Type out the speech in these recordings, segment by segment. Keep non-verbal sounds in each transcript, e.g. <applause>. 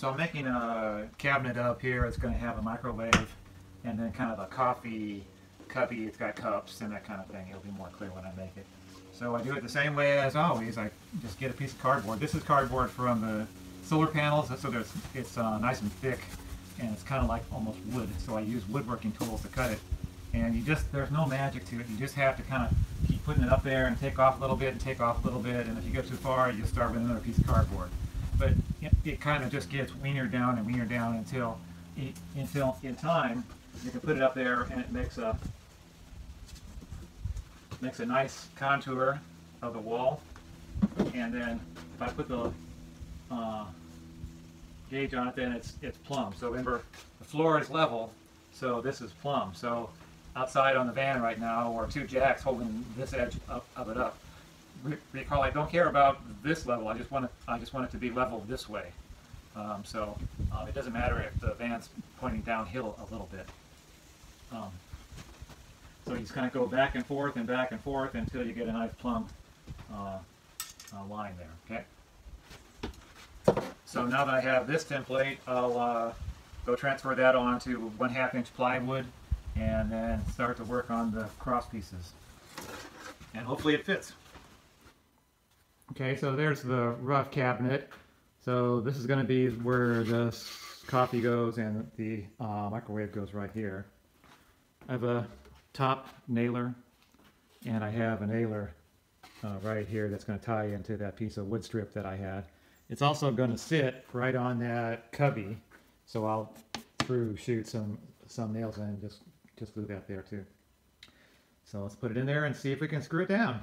So I'm making a cabinet up here. It's going to have a microwave and then kind of a coffee cuppy. It's got cups and that kind of thing. It'll be more clear when I make it. So I do it the same way as always. I just get a piece of cardboard. This is cardboard from the solar panels, so there's, it's uh, nice and thick and it's kind of like almost wood. So I use woodworking tools to cut it. And you just, there's no magic to it. You just have to kind of keep putting it up there and take off a little bit and take off a little bit. And if you go too far, you start with another piece of cardboard. But it, it kind of just gets wiener down and wiener down until, until in time, you can put it up there and it makes a, makes a nice contour of the wall. And then if I put the uh, gauge on it, then it's it's plumb. So remember, the floor is level, so this is plumb. So outside on the van right now, or two jacks holding this edge up, of it up. Recall, I don't care about this level. I just want it. I just want it to be level this way. Um, so uh, it doesn't matter if the van's pointing downhill a little bit. Um, so you just kind of go back and forth and back and forth until you get a nice plumb uh, uh, line there. Okay. So now that I have this template, I'll uh, go transfer that onto one half inch plywood and then start to work on the cross pieces. And hopefully it fits. Okay, so there's the rough cabinet. So this is going to be where the coffee goes and the uh, microwave goes right here. I have a top nailer and I have a nailer uh, right here that's going to tie into that piece of wood strip that I had. It's also going to sit right on that cubby so I'll through shoot some some nails in just just glue that there too. So let's put it in there and see if we can screw it down.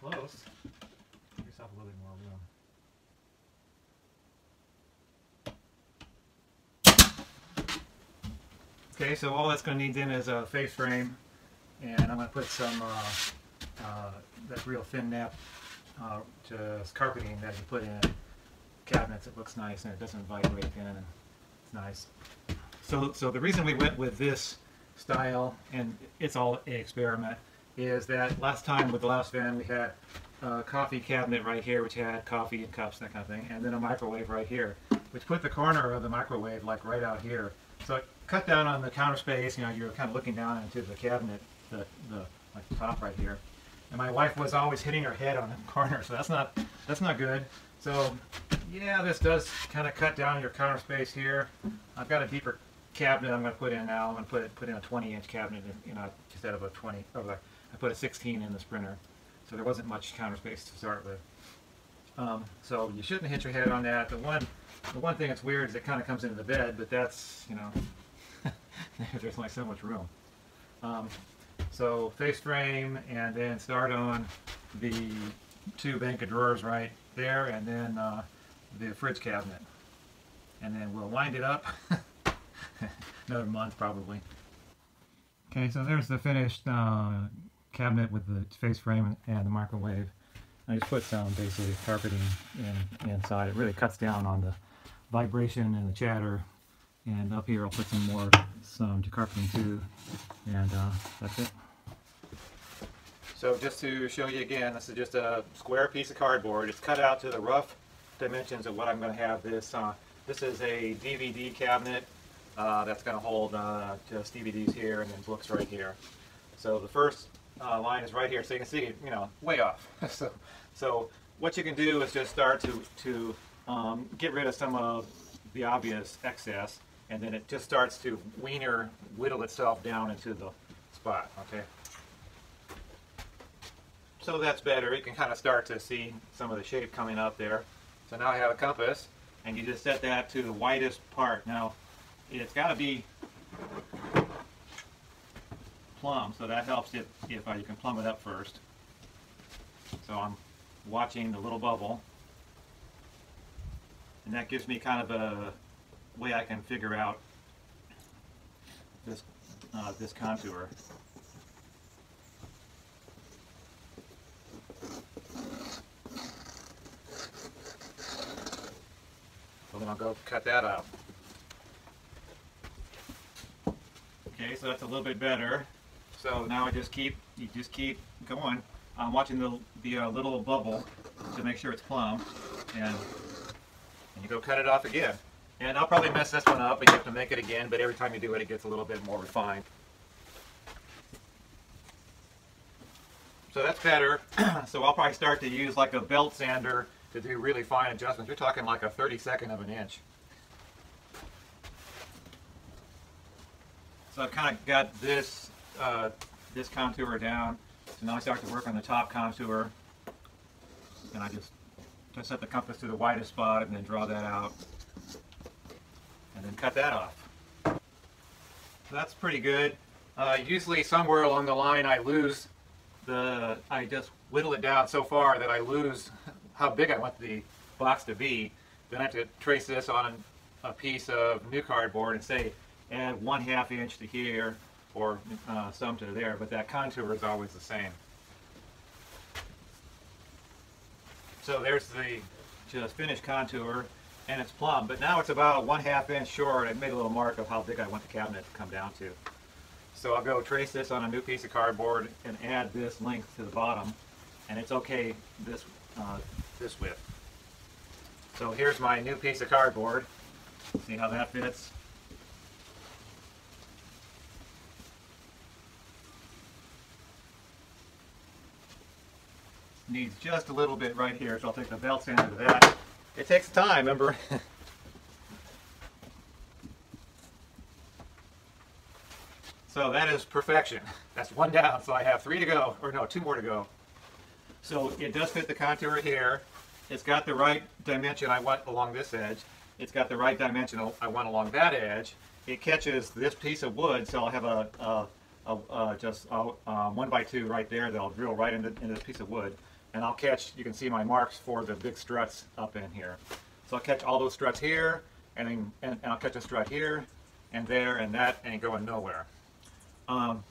close. Give yourself a little bit more room. Okay, so all that's going to need then is a face frame, and I'm going to put some uh, uh, that real thin nap uh, just carpeting that you put in cabinets. It looks nice and it doesn't vibrate in, and it's nice. So, so the reason we went with this style, and it's all an experiment, is that last time with the last van we had a coffee cabinet right here which had coffee and cups and that kind of thing and then a microwave right here which put the corner of the microwave like right out here. So it cut down on the counter space you know you're kind of looking down into the cabinet the, the like the top right here. And my wife was always hitting her head on the <laughs> corner so that's not that's not good. So yeah this does kind of cut down your counter space here. I've got a deeper cabinet I'm going to put in now. I'm going to put it put in a 20 inch cabinet you know instead of a 20 of a I put a 16 in the Sprinter, so there wasn't much counter space to start with. Um, so you shouldn't hit your head on that. The one, the one thing that's weird is it kind of comes into the bed, but that's, you know, <laughs> there's only so much room. Um, so face frame and then start on the two bank of drawers right there and then uh, the fridge cabinet. And then we'll wind it up <laughs> another month probably. Okay, so there's the finished uh, cabinet with the face frame and the microwave. I just put some basically carpeting in, inside. It really cuts down on the vibration and the chatter. And up here I'll put some more some carpeting too. And uh, that's it. So just to show you again, this is just a square piece of cardboard. It's cut out to the rough dimensions of what I'm going to have this. Uh, this is a DVD cabinet uh, that's going to hold uh, just DVDs here and then books right here. So the first uh, line is right here, so you can see, you know, way off. <laughs> so, so what you can do is just start to, to um, get rid of some of the obvious excess, and then it just starts to wiener, whittle itself down into the spot, okay? So that's better. You can kind of start to see some of the shape coming up there. So now I have a compass, and you just set that to the widest part. Now, it's got to be plumb, so that helps if, if uh, you can plumb it up first. So I'm watching the little bubble. And that gives me kind of a way I can figure out this, uh, this contour. So then I'll go cut that out. Okay, so that's a little bit better. So now I just keep, you just keep going. I'm watching the, the uh, little bubble to make sure it's plumb. And, and you go cut it off again. And I'll probably mess this one up and you have to make it again, but every time you do it, it gets a little bit more refined. So that's better. <clears throat> so I'll probably start to use like a belt sander to do really fine adjustments. You're talking like a 32nd of an inch. So I've kind of got this uh, this contour down. So now I start to work on the top contour. And I just, just set the compass to the widest spot and then draw that out. And then cut that off. So that's pretty good. Uh, usually somewhere along the line I lose the, I just whittle it down so far that I lose how big I want the box to be. Then I have to trace this on a piece of new cardboard and say add one half inch to here or uh, there, but that contour is always the same. So there's the just finished contour and it's plumb, but now it's about one half inch short. I made a little mark of how big I want the cabinet to come down to. So I'll go trace this on a new piece of cardboard and add this length to the bottom, and it's okay this uh, this width. So here's my new piece of cardboard. See how that fits? Needs just a little bit right here, so I'll take the belt sander to that. It takes time, remember? <laughs> so that is perfection. That's one down, so I have three to go, or no, two more to go. So it does fit the contour here. It's got the right dimension I want along this edge. It's got the right dimension I want along that edge. It catches this piece of wood, so I'll have a, a, just a, um, one by two right there that I'll drill right into, into this piece of wood and I'll catch, you can see my marks for the big struts up in here. So I'll catch all those struts here, and then and, and I'll catch a strut here, and there, and that, and going nowhere. Um,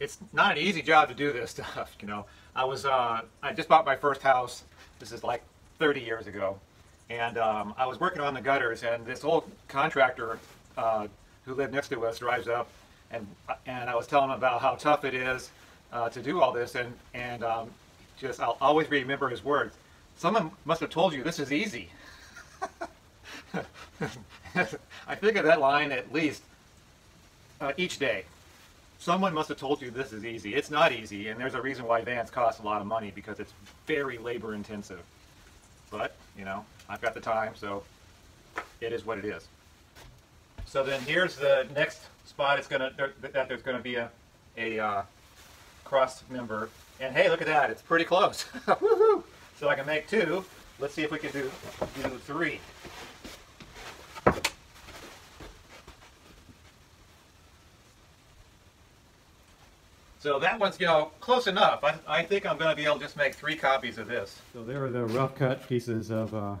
it's not an easy job to do this <laughs> stuff, you know. I was, uh, I just bought my first house, this is like 30 years ago, and um, I was working on the gutters, and this old contractor uh, who lived next to us drives up, and, and I was telling him about how tough it is uh, to do all this, and, and um, just I'll always remember his words. Someone must have told you this is easy. <laughs> I think of that line at least uh, each day. Someone must have told you this is easy. It's not easy, and there's a reason why vans cost a lot of money because it's very labor intensive. But, you know, I've got the time, so it is what it is. So then here's the next spot. It's gonna that there's gonna be a a uh, cross member and hey, look at that. It's pretty close. <laughs> Woohoo! So I can make two. Let's see if we can do, do three. So that one's, you know, close enough. I, I think I'm going to be able to just make three copies of this. So there are the rough cut pieces of uh,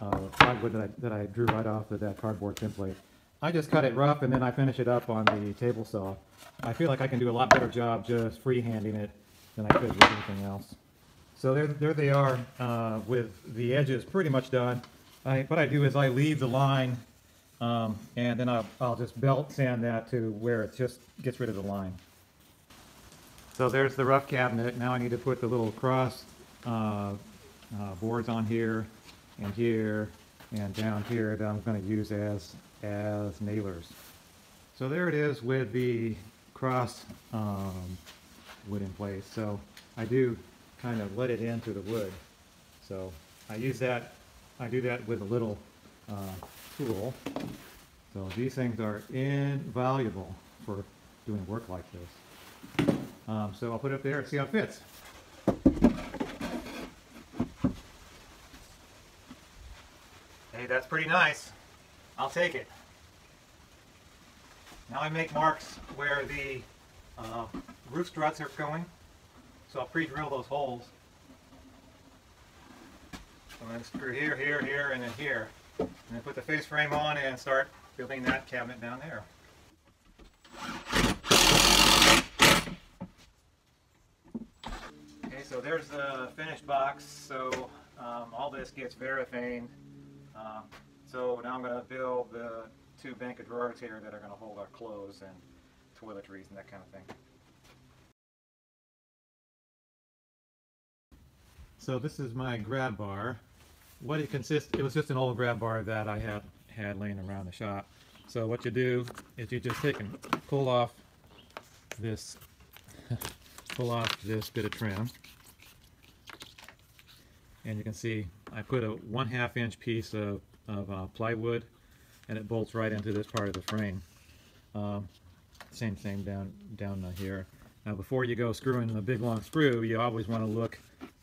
uh, plywood that I, that I drew right off of that cardboard template. I just cut it rough and then I finish it up on the table saw. I feel like I can do a lot better job just freehanding it than I could with anything else. So there, there they are uh, with the edges pretty much done. I, what I do is I leave the line um, and then I'll, I'll just belt sand that to where it just gets rid of the line. So there's the rough cabinet. Now I need to put the little cross uh, uh, boards on here and here and down here that I'm going to use as, as nailers. So there it is with the cross um, wood in place. So I do kind of let it into the wood. So I use that, I do that with a little uh, tool. So these things are invaluable for doing work like this. Um, so I'll put it up there and see how it fits. Hey, that's pretty nice. I'll take it. Now I make marks where the uh, roof struts are going. So I'll pre-drill those holes. So I'm going to screw here, here, here, and then here. And then put the face frame on and start building that cabinet down there. Okay, so there's the finished box. So um, all this gets Varathane. Um, so now I'm going to build the two bank of drawers here that are going to hold our clothes and toiletries and that kind of thing. So this is my grab bar. What it consists, it was just an old grab bar that I had had laying around the shop. So what you do is you just take and pull off this, <laughs> pull off this bit of trim. And you can see I put a one half inch piece of, of uh, plywood and it bolts right into this part of the frame. Um, same thing down down uh, here. Now before you go screwing the big long screw, you always want to look,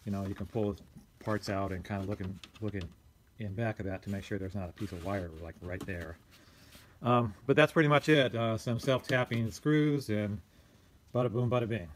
you know, you can pull parts out and kind of looking looking in back of that to make sure there's not a piece of wire like right there. Um, but that's pretty much it. Uh, some self-tapping screws and bada boom, bada bing.